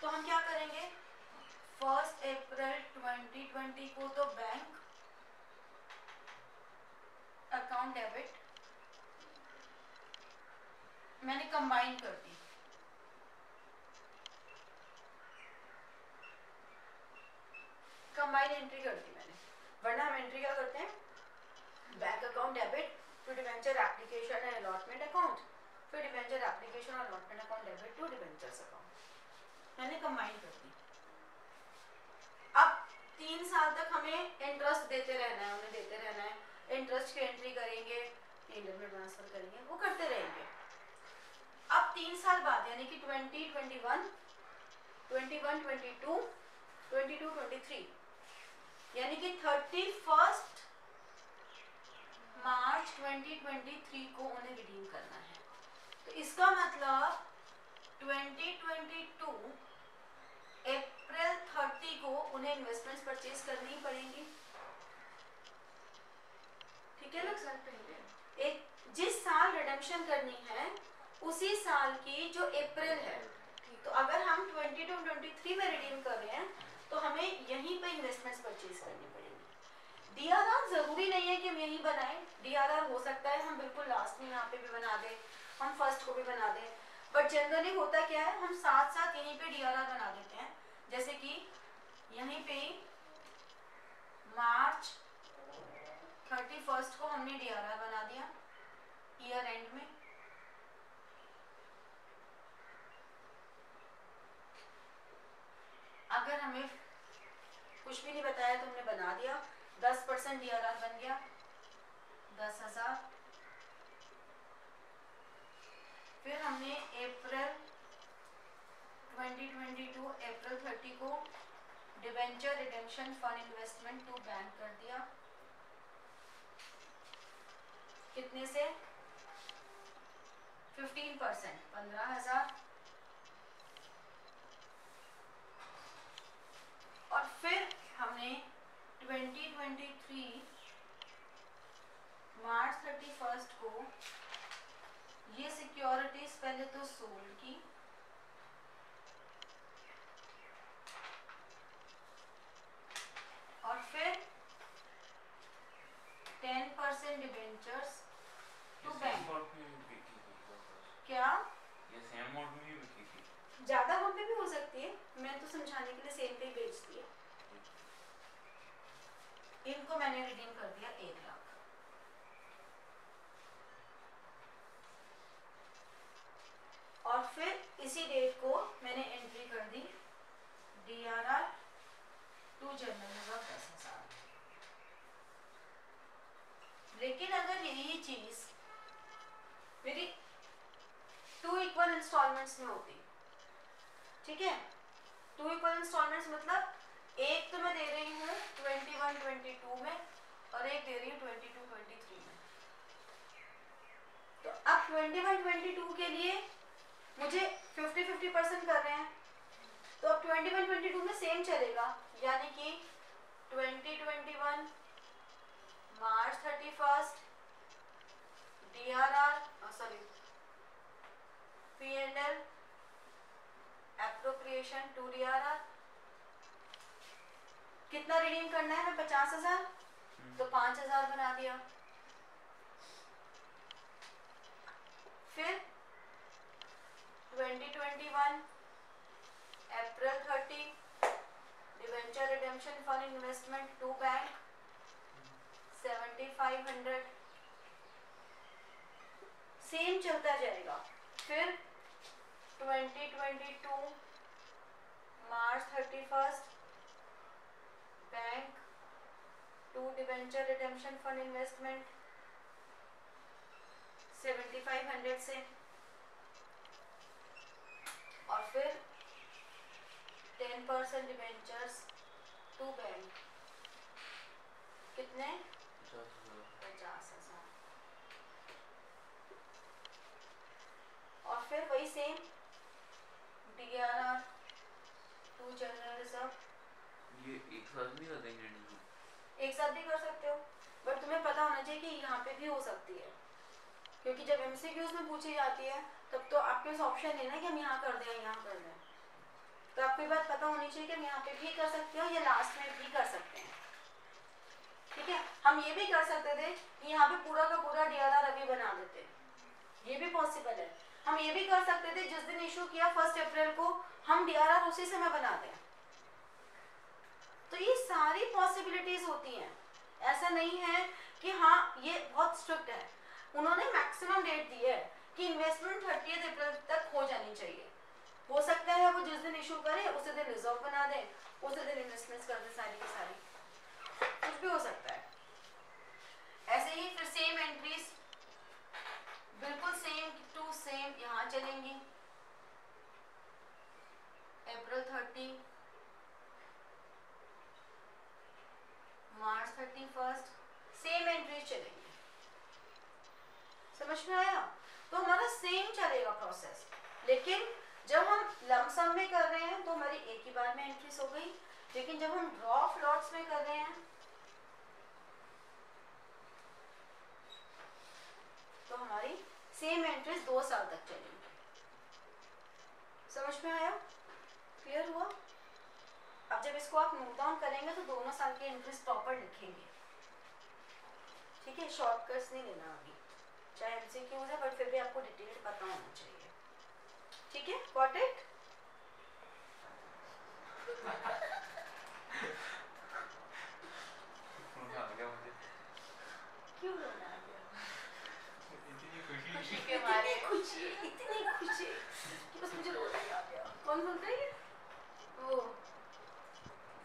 तो हम क्या करेंगे? फ़र्स्ट अप्रैल 2020 को तो बैंक अकाउंट डेबिट मैंने कंबाइन कर दी। कंबाइन एंट्री कर दी मैंने। वरना हम एंट्री क्या करते हैं? Bank account debit to debenture application and allotment account फिर डिवेंचर एप्लीकेशन और allotment account debit to debentures account मैंने कंबाइन कर दी। अब तीन साल तक हमें इंटरेस्ट देते रहना है, उन्हें देते रहना है। इंटरेस्ट की एंट्री करेंगे इंडियन में ट्रांसफ़र करेंगे, वो करते रहेंगे। अब तीन साल बाद, यानी कि twenty twenty one twenty one twenty two twenty two twenty three यानी कि थर्टी फ़र्स्ट मार्च 2023 को उन्हें रिडीम करना है। तो इसका मतलब 2022 अप्रैल 30 को उन्हें इन्वेस्टमेंट्स परचेज करनी पड़ेंगी। ठीक है ना? पहले। एक जिस साल रिडेम्पशन करनी है उसी साल की जो अप्रैल है। तो अगर हम 22 23 में रिडीम कर रहे हैं तो हमें यहीं पे इन्वेस्टमेंट्स परचेज करनी पड़ेंगी। डीआरआर ज़रूरी नहीं है कि हम यहीं बनाएँ। डीआरआर हो सकता है हम बिल्कुल लास्ट में यहाँ पे भी बना दें हम फ़र्स्ट को भी बना दें। बट जनरली होता क्या है? हम साथ साथ यहीं पे डीआरआर बना देते हैं। जैसे कि यहीं पे मार्च थर्टी फ़र्स्ट को हमने डीआरआर बना दिया ईयर एंड में। अगर हमें कुछ भी नहीं बताया तो हमने बना दिया। दस परसेंट डी बन गया। दस हज़ार। फिर हमने अप्रैल 2022 अप्रैल 30 को debenture redemption fund investment to bank कर दिया। कितने से? 15 परसेंट पंद्रह हज़ार। और फिर हमने 2023 मार्च 31 को ये सिक्योरिटीज पहले तो सोल्ड की। और फिर 10 percent debentures to bank same. क्या? ये सेम मोड में बिकी थी। ज़्यादा वहाँ पे भी हो सकती है। मैं तो समझाने के लिए सेल पे ही बेचती है। इनको मैंने रिडीम कर दिया एक लाख। इसी डेट को मैंने एंट्री कर दी। D R R to general लेकिन अगर यही चीज़ मेरी टू इक्वल इंस्टॉलमेंट्स में होती। ठीक है? टू इक्वल इंस्टॉलमेंट्स मतलब एक तो मैं दे रही हूँ ट्वेंटी वन ट्वेंटी टू में और एक दे रही हूँ ट्वेंटी टू ट्वेंटी थ्री में। तो अब ट्वेंटी वन ट्वेंटी टू के लिए मुझे फिफ्टी फिफ्टी परसेंट कर रहे हैं। तो अब ट्वेंटी वन ट्वेंटी टू में सेम चलेगा। यानी कि twenty twenty one March thirty first D R R sorry P and L appropriation to D R R कितना रिडीम करना है? मैं पचास हज़ार। तो पाँच हज़ार बना दिया। फिर twenty twenty one April thirty debenture redemption for investment to bank seventy five hundred same चलता जाएगा। फिर twenty twenty two March thirty first bank to debenture redemption fund investment seventy five hundred से और फिर ten percent debentures to bank. कितने? पचास हज़ार। और फिर वही same D R R to general reserve ये एक साथ नहीं कर देंगे एक साथ भी कर सकते हो बट तुम्हें पता होना चाहिए कि यहाँ पे भी हो सकती है। क्योंकि जब एमसीक्यूज में पूछी जाती है, तब तो आपके पास ऑप्शन है ना कि हम यहाँ कर दें, यहाँ कर दें। तो आपको बात पता होनी चाहिए कि हम यहाँ पे भी कर सकते हो या लास्ट में भी कर सकते हैं। ठीक है? हम ये भी कर सकते थे कि यहाँ पे पूरा का पूरा डीआरआर अभी बना देते। ये भी पॉसिबल है। हम ये भी कर सकते थे, जिस दिन इशू किया फ़र्स्ट अप्रैल को, हम डीआरआर उसी समय बना दें। तो ये सारी पॉसिबिलिटीज होती हैं। ऐसा नहीं है कि हाँ ये बहुत स्ट्रिक्ट है। उन्होंने मैक्सिमम डेट दी है कि इन्वेस्टमेंट थर्टी अप्रैल तक हो जानी चाहिए। हो सकता है वो जिस दिन इशू करे, उसी दिन रिज़र्व बना दे, उसी दिन इन्वेस्टमेंट कर दे सारी की सारी। कुछ भी हो सकता है। ऐसे ही फिर सेम एंट्रीज बिल्कुल सेम टू सेम यहाँ चलेंगी। April thirty March thirty first same entries चलेंगी। समझ में आया? तो हमारा सेम चलेगा प्रोसेस लेकिन जब हम लमसम में कर रहे हैं तो हमारी एक ही बार में एंट्रीज हो गई। लेकिन जब हम ड्रॉ फ्लॉट्स में कर रहे हैं तो हमारी सेम एंट्रीज दो साल तक चलेंगी। समझ में आया? क्लियर हुआ? अब जब इसको आप नोट डाउन करेंगे तो दोनों साल के एंट्रीज प्रॉपर लिखेंगे। ठीक है? शॉर्टकट्स नहीं लेना अभी चाहे एमसीक्यूज है बट फिर भी आपको डिटेल पता होना चाहिए। ठीक है? गॉट इट क्यों रोना आ गया? इतनी खुशी। खुशी के मारे। खुशी इतनी खुशी कि बस मुझे रोना ही आ गया। कौन बोलता है वो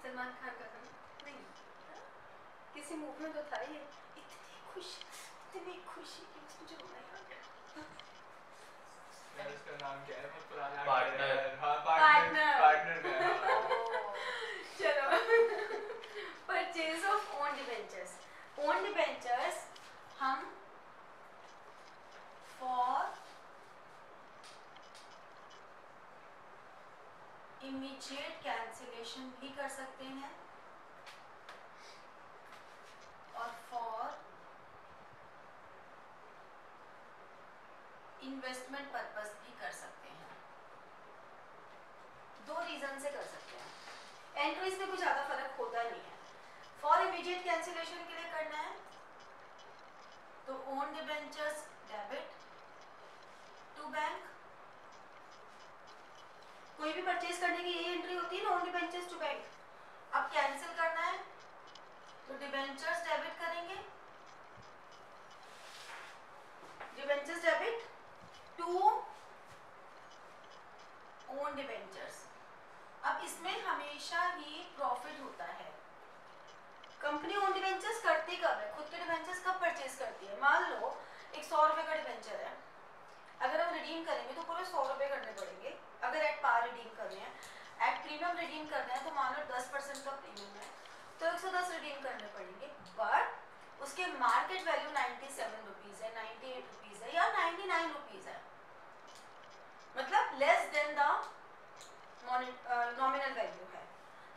सलमान खान का नहीं। किसी मूवी में तो था ये। इतनी खुशी। इतनी खुशी कि ही गया यार इसका नाम क्या है पुराना actor है। हाँ. पार्टनर पार्टनर हाँ। चलो purchase of own debentures own debentures हम फॉर इमीडिएट कैंसिलेशन भी कर सकते हैं ventures डेबिट टू बैंक कोई भी परचेज करने की यही एंट्री होती है नॉन डिबेंचर्स टू बैंक अब कैंसिल करना है तो डिबेंचर्स डेबिट करेंगे। Debentures debit to own debentures अब इसमें हमेशा ही प्रॉफिट होता है। कंपनी ओन डिबेंचर्स करती कब है? खुद के डिबेंचर्स कब परचेज करती है? मान लो एक सौ रुपए का डिवेंचर है। अगर हम रिडीम करेंगे तो पूरे सौ रुपए करने पड़ेंगे। अगर एट पार रिडीम कर रहे हैं एट प्रीमियम रिडीम कर रहे हैं तो मान लो दस परसेंट का प्रीमियम है। तो एक सौ दस रिडीम करने पड़ेंगे। बट उसके market value ninety seven rupees है नाइन्टी एट रुपीज़ है या नाइन्टी नाइन रुपीज़ है। मतलब less than the nominal value है।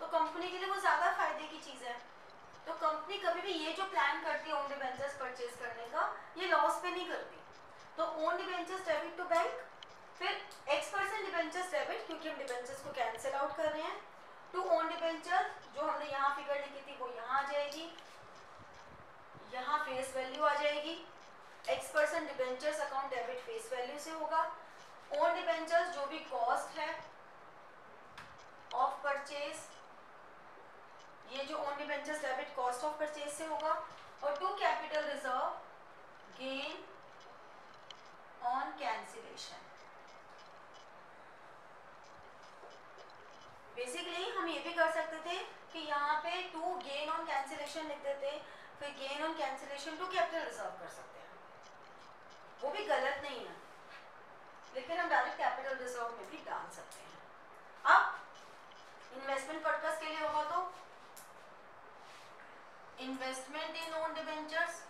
तो कंपनी के लिए वो ज़्यादा फ़ायदे की चीज़ है। तो कंपनी कभी भी ये जो प्लान करती है ओन डिवेंचर्स परचेज करने का, ये लॉस पे नहीं करती। तो own debentures debit to bank फिर एक्स परसेंट डिवेंचर्स डेबिट क्योंकि हम डिवेंचर्स को कैंसिल आउट कर रहे हैं। टू ओन डिवेंचर जो हमने यहाँ फिगर लिखी थी, वो यहाँ आ जाएगी। यहाँ फेस वैल्यू आ जाएगी। X percent debentures account debit face value से होगा। ओन डिवेंचर्स जो भी कॉस्ट है ऑफ़ परचेज ये जो own debentures debit cost of purchase से होगा। और to capital reserve gain on cancellation basically हम ये भी कर सकते थे कि यहाँ पे टू गेन ऑन कैंसिलेशन लिख देते फिर gain on cancellation to capital reserve कर सकते हैं। वो भी गलत नहीं है। लेकिन हम डायरेक्ट कैपिटल रिज़र्व में भी डाल सकते हैं। अब इन्वेस्टमेंट पर्पस के लिए होगा तो इन्वेस्टमेंट इन ओन डिवेंचर्स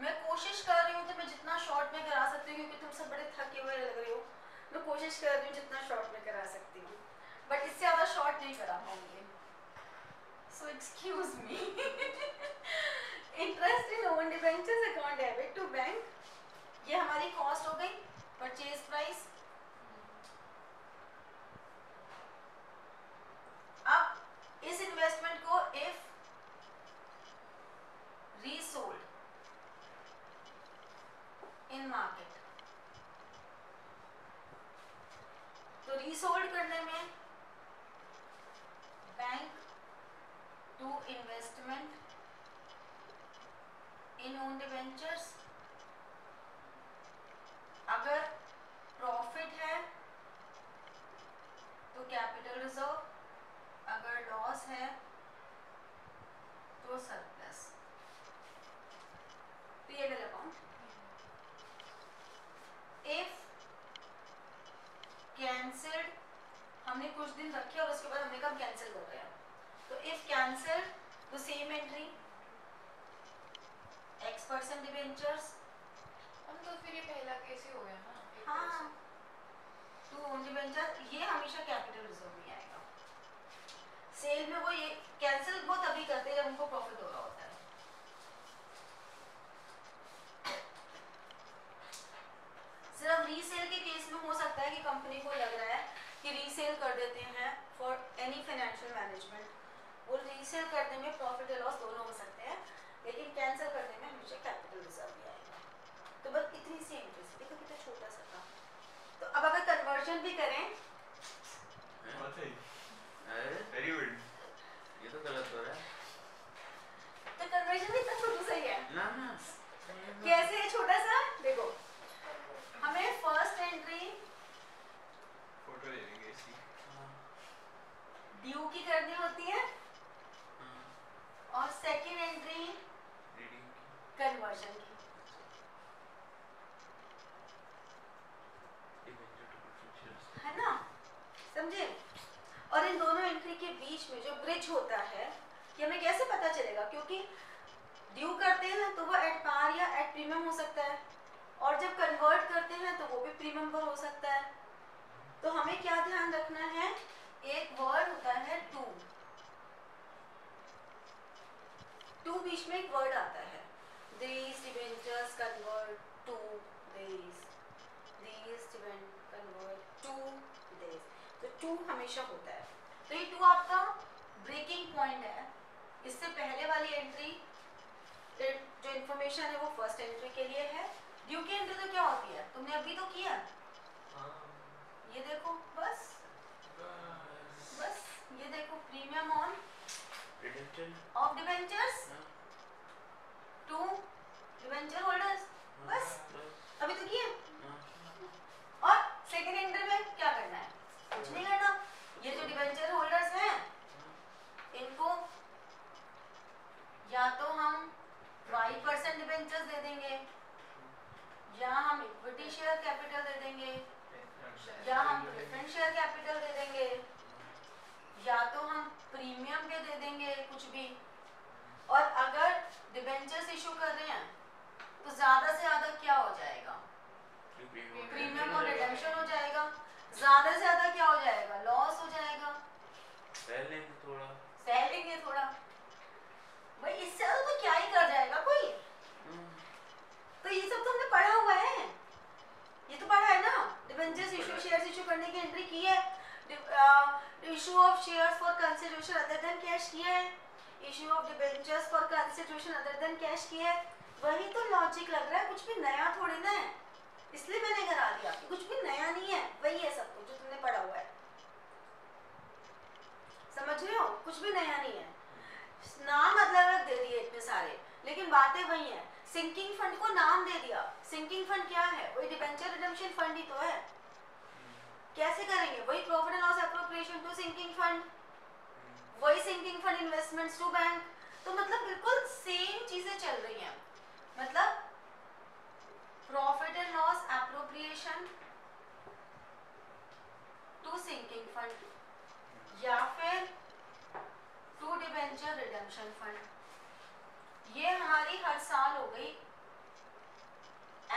मैं कोशिश कर रही हूँ कि मैं जितना शॉर्ट में करा सकती हूँ, क्योंकि तुम सब बड़े थके हुए लग रहे हो। मैं कोशिश कर रही हूँ जितना शॉर्ट में करा सकती हूँ। बट इससे ज़्यादा शॉर्ट नहीं करा पाऊँगी। So excuse me interest in own debentures account debit to bank ये हमारी कॉस्ट हो गई परचेज प्राइस डिबेंचर्स इशू कर रहे हैं तो ज़्यादा से ज़्यादा क्या हो जाएगा? प्रीमियम और रिडेम्पशन हो जाएगा। ज़्यादा से ज़्यादा क्या हो जाएगा? लॉस हो जाएगा। सह लेंगे थोड़ा। सह लेंगे थोड़ा। भाई इससे तो क्या ही कर जाएगा कोई? तो ये सब तो हमने पढ़ा हुआ है। ये तो पढ़ा है ना? डिबेंचर्स इशू शेयर्स इशू करने की एंट्री की है। Issue of shares for consideration other than cash किया है। Issue of debentures for consideration other than cash किया है। वही तो लॉजिक लग रहा है, कुछ भी नया थोड़ी ना है। इसलिए मैंने करा दिया, कि कुछ भी नया नहीं है, वही है सब कुछ जो तुमने पढ़ा हुआ है। समझ रहे हो? कुछ भी नया नहीं है। नाम अलग अलग दे दिए इतने सारे, लेकिन बातें वही हैं। सिंकिंग फंड को नाम दे दिया। सिंकिंग फंड क्या है? वही डिबेंचर रिडेम्पशन फंड ही तो है। कैसे करेंगे? वही profit and loss appropriation to sinking fund वही sinking fund investments to bank तो मतलब बिल्कुल सेम चीज़ें चल रही हैं। मतलब profit and loss appropriation to sinking fund या फिर टू डिबेंचर रिडेम्पशन फंड ये हमारी हर साल हो गई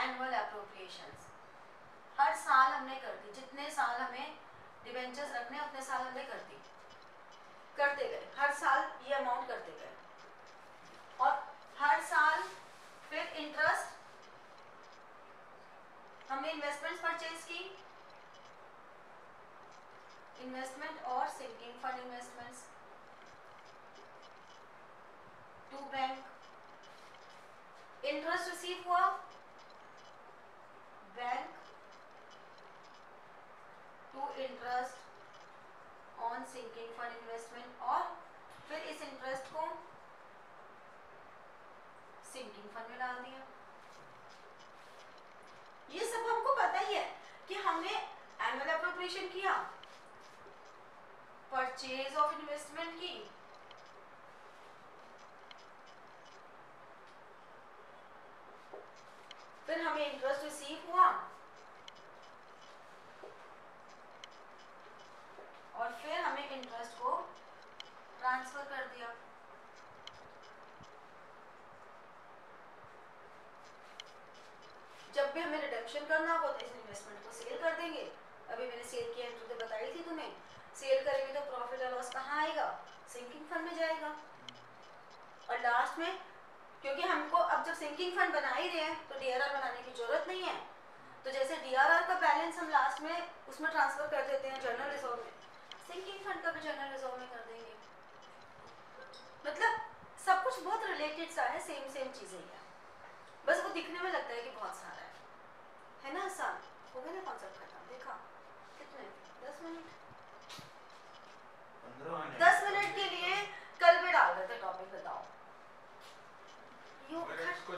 एनुअल अप्रोप्रिएशंस हर साल हमने कर दी। जितने साल हमें डिबेंचर्स रखने उतने साल हमने कर दी। करते गए। हर साल ये अमाउंट करते गए। और हर साल फिर इंटरेस्ट हमने इन्वेस्टमेंट्स परचेज की। इन्वेस्टमेंट और sinking fund investments to bank interest receive हुआ। Bank to interest sinking fund investment और फिर इस इंटरेस्ट को सिंकिंग फंड में डाल दिया। ये सब हमको पता ही है कि हमने एनुअल अप्रोप्रिएशन किया परचेज ऑफ़ इन्वेस्टमेंट की, फिर हमें इंटरेस्ट रिसीव हुआ। और फिर हमें इंटरेस्ट को ट्रांसफ़र कर दिया। जब भी हमें रिडम्पशन करना होगा तो इस इन्वेस्टमेंट को सेल कर देंगे। अभी मैंने सेल की एंट्री तो बताई थी तुम्हें। सेल करेंगे तो प्रॉफिट और लॉस कहाँ आएगा? सिंकिंग फंड में जाएगा। और लास्ट में, क्योंकि हमको अब जब सिंकिंग फंड बना ही रहे हैं तो डीआरआर बनाने की ज़रूरत नहीं है। तो जैसे डीआरआर का बैलेंस हम लास्ट में उसमें ट्रांसफ़र कर देते हैं जर्नल रिज़र्व में। सिंकिंग फंड का भी जनरल रिज़र्व में कर देंगे मतलब सब कुछ बहुत रिलेटेड सा है सेम सेम चीज़ें ही है। बस वो दिखने में लगता है कि बहुत सारा है। है ना आसान? हो गया ना कॉन्सेप्ट खत्म? देखा? कितने? दस मिनट? दस मिनट के लिए कल भी डाल रहे थे टॉपिक बताओ। यू